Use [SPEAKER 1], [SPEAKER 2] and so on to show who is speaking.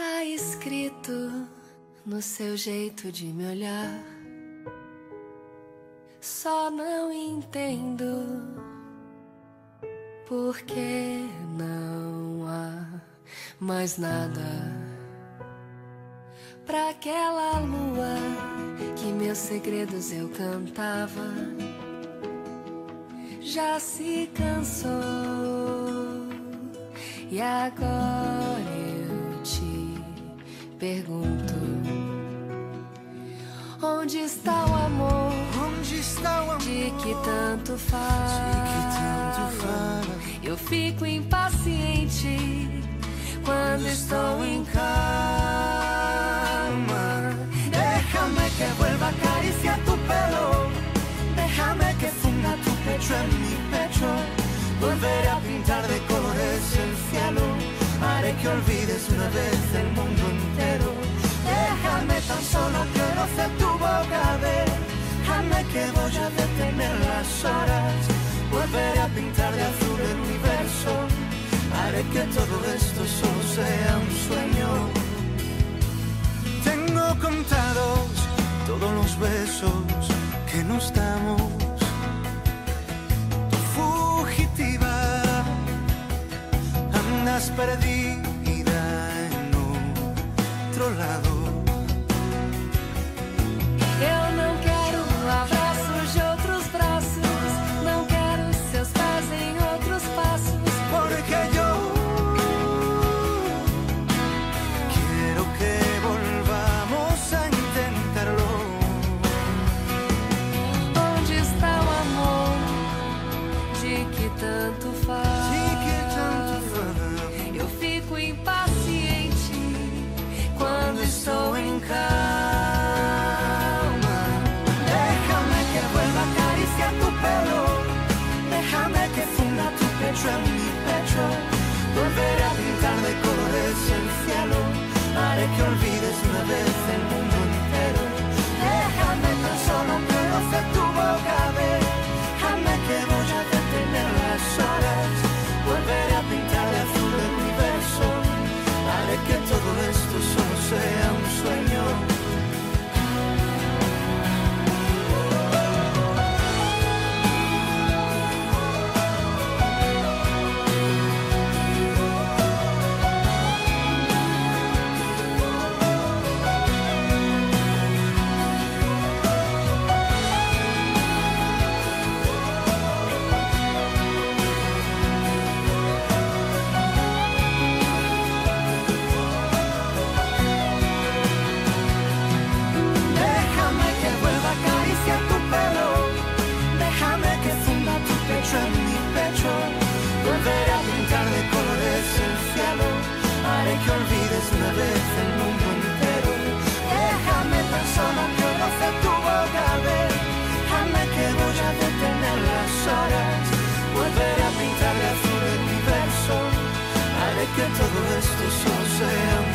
[SPEAKER 1] Tá escrito no seu jeito de me olhar. Só não entendo porque não há mais nada pra aquela lua que meus segredos eu cantava. Já se cansou e agora pergunto: onde está o amor?
[SPEAKER 2] Onde está o amor?
[SPEAKER 1] De que tanto fala? Eu fico impaciente quando estou em calma.
[SPEAKER 2] Déjame que vuelva a acariciar tu pelo. Déjame que funda tu pecho en mi pecho. Volveré a pintar de colores el cielo. Haré que olvides Que todo esto solo sea un sueño. Tengo contados todos los besos que nos damos. Tú fugitiva, andas perdida en otro lado. Pecho en mi pecho. Volveré a pintar de colores el cielo. Haré que olvides una vez el mundo Que olvides una vez el mundo entero. Déjame tan solo roce tu boca. Déjame que voy a detener las horas. Volveré a pintar de azul el universo. Haré que todo esto solo sea.